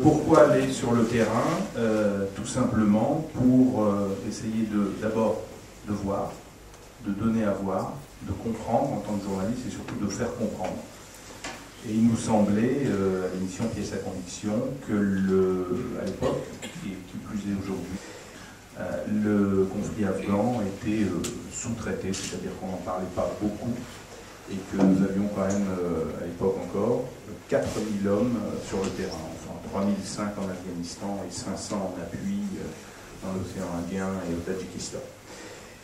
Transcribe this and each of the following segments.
Pourquoi aller sur le terrain euh, Tout simplement pour euh, essayer d'abord de voir, de donner à voir, de comprendre en tant que journaliste et surtout de faire comprendre. Et il nous semblait, euh, à l'émission est sa conviction, que à l'époque, et qui plus est aujourd'hui, le conflit afghan était sous-traité, c'est-à-dire qu'on n'en parlait pas beaucoup, et que nous avions quand même, à l'époque encore, 4000 hommes sur le terrain. 3005 en Afghanistan et 500 en appui euh, dans l'océan Indien et au Tadjikistan.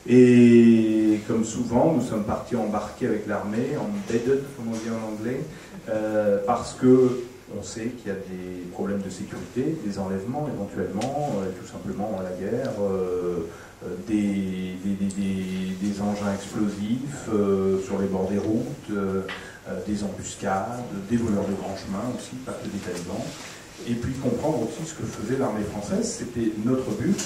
Et comme souvent, nous sommes partis embarquer avec l'armée, en embedded, comme on dit en anglais, euh, parce que on sait qu'il y a des problèmes de sécurité, des enlèvements éventuellement, euh, tout simplement la guerre, des, des, engins explosifs sur les bords des routes, des embuscades, des voleurs de grands chemins aussi, pas que des talibans et puis comprendre aussi ce que faisait l'armée française. C'était notre but.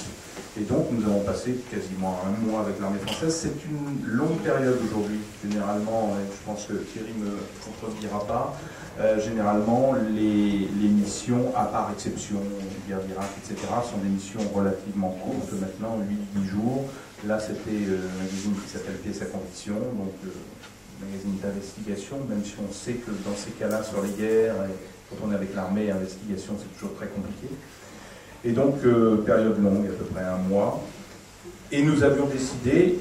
Et donc nous avons passé quasiment un mois avec l'armée française. C'est une longue période aujourd'hui. Généralement, et je pense que Thierry ne me contredira pas, euh, généralement les, missions, à part exception, guerre d'Irak, etc., sont des missions relativement courtes maintenant, 8-10 jours. Là, c'était euh, un magazine qui s'appelle Pièce à conviction, donc euh, magazine d'investigation, même si on sait que dans ces cas-là, sur les guerres, quand on est avec l'armée, l'investigation, c'est toujours très compliqué. Et donc, euh, période longue, à peu près un mois. Et nous avions décidé,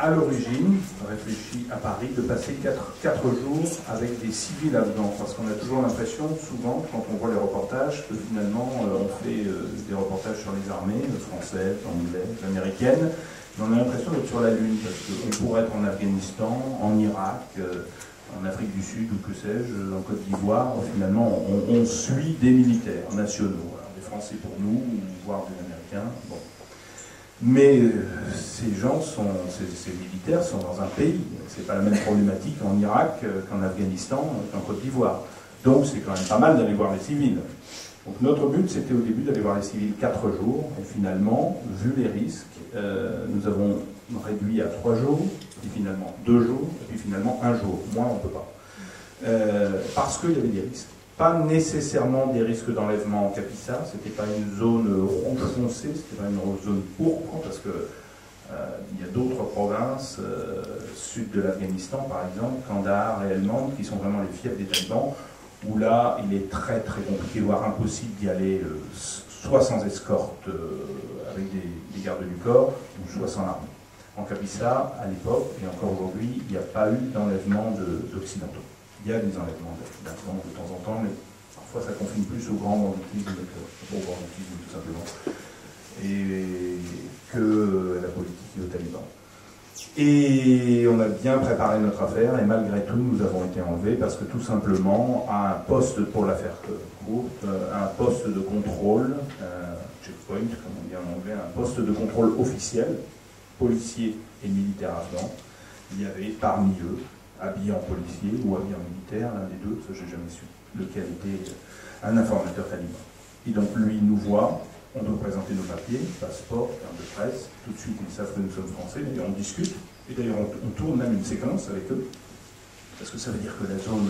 à l'origine, réfléchi à Paris, de passer quatre, jours avec des civils afghans. Parce qu'on a toujours l'impression, souvent, quand on voit les reportages, que finalement, euh, on fait euh, des reportages sur les armées, françaises, anglaises, américaines, mais on a l'impression d'être sur la Lune, parce qu'on pourrait être en Afghanistan, en Irak en Afrique du Sud ou que sais-je, en Côte d'Ivoire, finalement, on, suit des militaires nationaux, Français pour nous, voire des Américains. Bon. Mais euh, ces gens sont, ces, militaires sont dans un pays. C'est pas la même problématique en Irak qu'en Afghanistan, qu'en Côte d'Ivoire. Donc c'est quand même pas mal d'aller voir les civils. Donc notre but, c'était au début d'aller voir les civils quatre jours. Et finalement, vu les risques, euh, nous avons réduit à trois jours, puis finalement deux jours, et puis finalement un jour. Moins, on ne peut pas. Euh, parce qu'il y avait des risques. Pas nécessairement des risques d'enlèvement en Capissa, c'était pas une zone rouge foncé, c'était pas une zone pourpre, parce que euh, il y a d'autres provinces, euh, sud de l'Afghanistan par exemple, Kandahar et Helmand, qui sont vraiment les fiefs des talibans, où là il est très très compliqué, voire impossible d'y aller, soit sans escorte avec des, des gardes du corps, ou soit sans armes en Capissa, à l'époque, et encore aujourd'hui, il n'y a pas eu d'enlèvement d'occidentaux. Il y a des enlèvements d'occidentaux de temps en temps, mais parfois ça confine plus au grand banditisme au banditisme tout simplement, et que la politique et au taliban. Et on a bien préparé notre affaire, et malgré tout, nous avons été enlevés parce que tout simplement, à un poste, pour l'affaire courte, un poste de contrôle, checkpoint, comme on dit en anglais, un poste de contrôle officiel, policiers et militaires afghans. Il y avait parmi eux, habillés en policier ou habillés en militaire, l'un des deux, ça j'ai jamais su lequel était un informateur taliban. Et donc lui nous voit, on doit présenter nos papiers, passeport, carte de presse, tout de suite ils savent que nous sommes français, et on discute, et d'ailleurs on, tourne même une séquence avec eux, parce que ça veut dire que la zone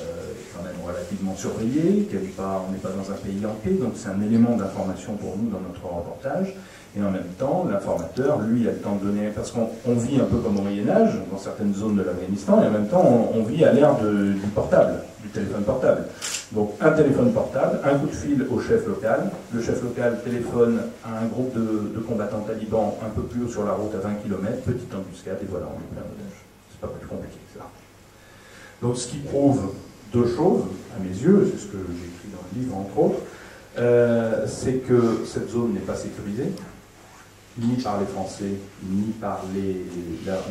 euh, est quand même relativement surveillée, on n'est pas dans un pays en paix, donc c'est un élément d'information pour nous dans notre reportage. Et en même temps, l'informateur, lui, a le temps de donner, parce qu'on vit un peu comme au Moyen-Âge, dans certaines zones de l'Afghanistan, et en même temps, on, vit à l'ère du portable, du téléphone portable. Donc, un téléphone portable, un coup de fil au chef local, le chef local téléphone à un groupe de, combattants talibans un peu plus haut sur la route à 20 km, petite embuscade, et voilà, on est plein d'otages. C'est pas plus compliqué que ça. Donc, ce qui prouve deux choses, à mes yeux, c'est ce que j'ai écrit dans le livre, entre autres, euh, c'est que cette zone n'est pas sécurisée, ni par les Français, ni par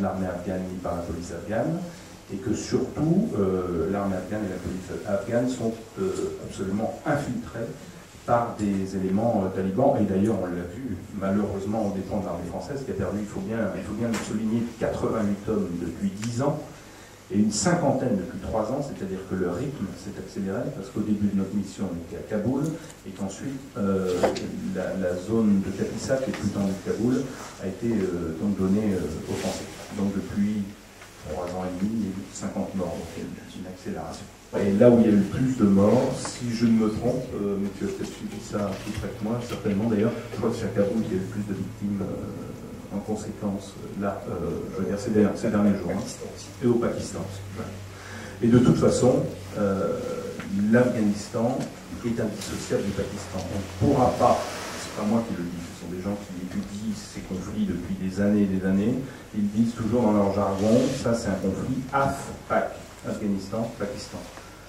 l'armée afghane, ni par la police afghane, et que surtout euh, l'armée afghane et la police afghane sont euh, absolument infiltrés par des éléments euh, talibans, et d'ailleurs on l'a vu, malheureusement on dépend de l'armée française qui a perdu, il faut bien, il faut bien le souligner, 88 hommes depuis 10 ans, et une cinquantaine depuis trois ans, c'est-à-dire que le rythme s'est accéléré, parce qu'au début de notre mission, on était à Kaboul, et qu'ensuite, euh, la, zone de Kapisa, qui est plus tendue que Kaboul, a été euh, donc donnée euh, aux Français. Donc depuis trois ans et demi, 50 morts, donc il y a une accélération. Et là où il y a eu plus de morts, si je ne me trompe, mais tu as peut-être suivi ça plus près que moi, certainement d'ailleurs, je crois que c'est à Kaboul qu'il y a eu plus de victimes en conséquence, là, euh, je veux dire, ces, derniers, ces derniers jours, hein. et au Pakistan. Et de toute façon, l'Afghanistan est indissociable du Pakistan. On ne pourra pas, c'est pas moi qui le dis, ce sont des gens qui étudient ces conflits depuis des années et des années, ils disent toujours dans leur jargon, ça c'est un conflit AF-PAC, Afghanistan, Pakistan.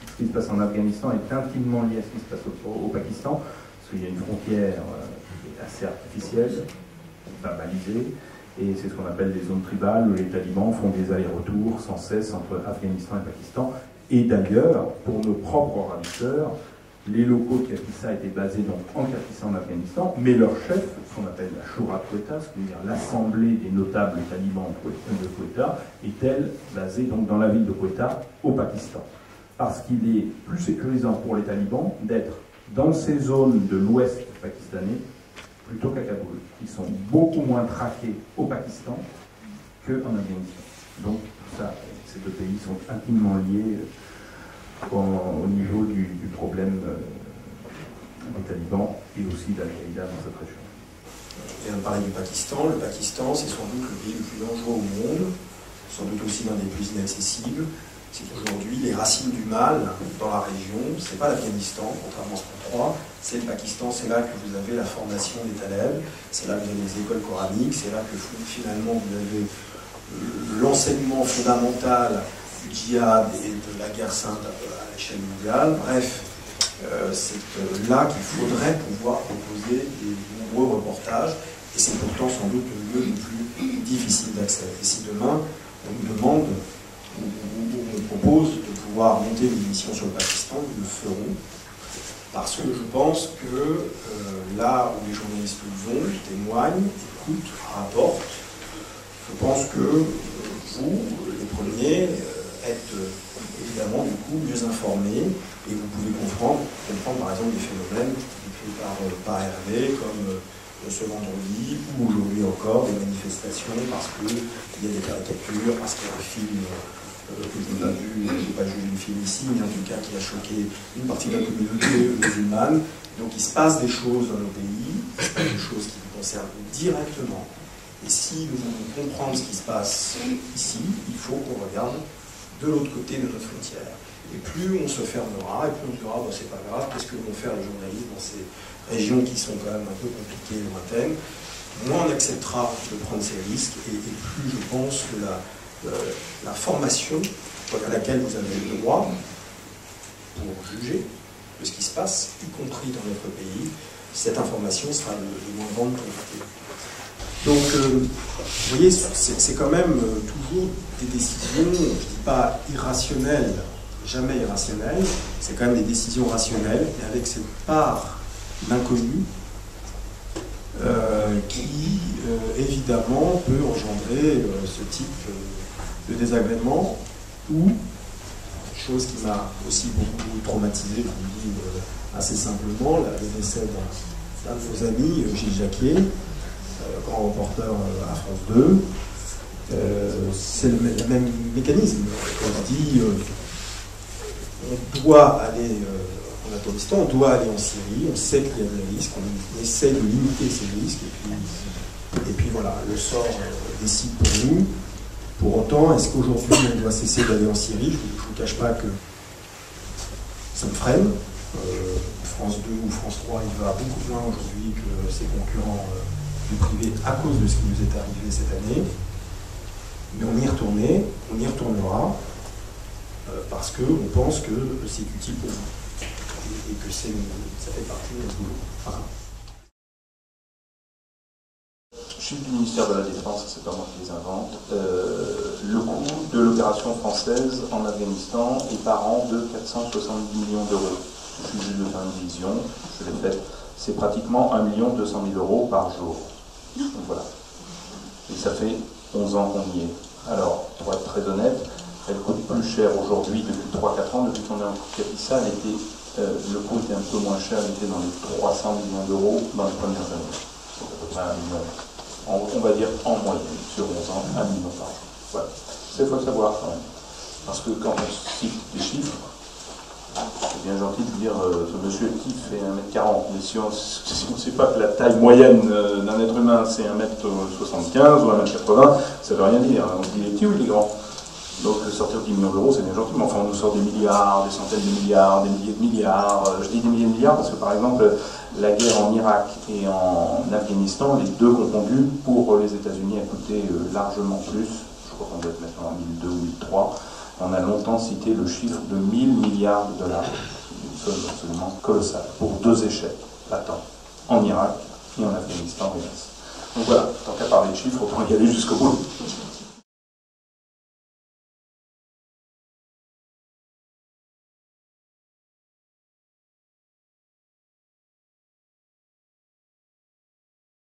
Ce qui se passe en Afghanistan est intimement lié à ce qui se passe au, Pakistan, parce qu'il y a une frontière euh, assez artificielle, et c'est ce qu'on appelle des zones tribales où les talibans font des allers-retours sans cesse entre Afghanistan et Pakistan. Et d'ailleurs, pour nos propres ravisseurs, les locaux de Kakissa étaient basés donc en Kakissa en Afghanistan, mais leur chef, ce qu'on appelle la Shura Quetta, c'est-à-dire l'assemblée des notables talibans de Quetta, est-elle basée donc dans la ville de Quetta au Pakistan. Parce qu'il est plus sécurisant pour les talibans d'être dans ces zones de l'ouest pakistanais plutôt qu'à Kaboul, qui sont beaucoup moins traqués au Pakistan qu'en Afghanistan. Donc, ça, ces deux pays sont intimement liés au niveau du, problème euh, des talibans et aussi d'Al-Qaïda dans cette région. On vient de parler du Pakistan. Le Pakistan, c'est sans doute le pays le plus dangereux au monde, sans doute aussi l'un des plus inaccessibles. C'est qu'aujourd'hui, les racines du mal dans la région, ce n'est pas l'Afghanistan, contrairement à ce qu'on croit, c'est le Pakistan, c'est là que vous avez la formation des talibs, c'est là que vous avez les écoles coraniques, c'est là que finalement vous avez l'enseignement fondamental du djihad et de la guerre sainte à l'échelle mondiale. Bref, euh, c'est euh, là qu'il faudrait pouvoir proposer des nombreux reportages, et c'est pourtant sans doute le lieu le plus difficile d'accès. Et si demain on nous demande, propose de pouvoir monter une émission sur le Pakistan, nous le ferons, parce que je pense que euh, là où les journalistes vont, témoignent, écoutent, rapportent, je pense que vous, les premiers, êtes euh, évidemment du coup mieux informés et vous pouvez comprendre, comprendre par exemple des phénomènes décrits par, euh, par Hervé comme euh, ce vendredi ou aujourd'hui encore des manifestations parce qu'il y a des caricatures, parce qu'il y a un film que je n'ai pas vu, je n'ai pas jugé le film ici, mais en tout cas qui a choqué une partie de la communauté musulmane. Donc il se passe des choses dans nos pays, des choses qui nous concernent directement. Et si nous voulons comprendre ce qui se passe ici, il faut qu'on regarde de l'autre côté de notre frontière. Et plus on se fermera, et plus on se dira, c'est pas grave, qu'est-ce que vont faire les journalistes dans ces régions qui sont quand même un peu compliquées et lointaines, moins on acceptera de prendre ces risques, et, plus je pense que la, euh, la formation à laquelle vous avez le droit pour juger de ce qui se passe, y compris dans notre pays, cette information sera le, moins grande quantité. Donc, euh, vous voyez, c'est quand même euh, toujours des décisions, je ne dis pas irrationnelles, jamais irrationnelles, c'est quand même des décisions rationnelles, et avec cette part d'inconnu qui, évidemment, peut engendrer ce type désagrément, ou, chose qui m'a aussi beaucoup traumatisé, je vous le dis assez simplement, le décès d'un de vos amis, Gilles Jacquier, euh, grand reporter euh, à France 2. Euh, c'est le, même mécanisme. On dit on doit aller en Afghanistan, on doit aller en Syrie, on sait qu'il y a des risques, on essaie de limiter ces risques, et puis, et puis voilà, le sort décide pour nous. Pour autant, est-ce qu'aujourd'hui on doit cesser d'aller en Syrie? Je ne vous cache pas que ça me freine. France 2 ou France 3, il va beaucoup moins aujourd'hui que ses concurrents du privé à cause de ce qui nous est arrivé cette année. Mais on y retournera, euh, parce qu'on pense que c'est utile pour vous et, que ça fait partie de notre boulot. Voilà. Du ministère de la Défense, c'est pas moi qui les invente. Euh, le coût de l'opération française en Afghanistan est par an de 470 millions d'euros. Je suis juge de fin de division, je l'ai fait. C'est pratiquement 1 200 000 euros par jour. Voilà. Et ça fait 11 ans qu'on y est. Alors, pour être très honnête, elle coûte plus cher aujourd'hui depuis 3-4 ans. Depuis qu'on est en Capissa, euh, le coût était un peu moins cher, elle était dans les 300 millions d'euros dans les premières années. C'est à peu près un million. On va dire en moyenne, sur 11 ans, un million par an. Voilà. C'est faut savoir quand même. Parce que quand on cite des chiffres, c'est bien gentil de dire euh, ce monsieur qui fait 1m40, mais si on ne sait pas que la taille moyenne euh, d'un être humain c'est 1m75 ou 1m80, ça ne veut rien dire. On se dit il est petit ou il est grand? Donc sortir 10 millions d'euros, c'est bien gentil, mais enfin on nous sort des milliards, des centaines de milliards, des milliers de milliards. Euh, je dis des milliers de milliards parce que par exemple la guerre en Irak et en Afghanistan, les deux confondus, pour les États-Unis a coûté largement plus. Je crois qu'on doit être maintenant en 1002 ou 1003 on a longtemps cité le chiffre de 1000 milliards de dollars, une somme absolument colossale, pour deux échecs latents, en Irak et en Afghanistan. Donc voilà, tant qu'à parler de chiffres, autant y aller jusqu'au bout.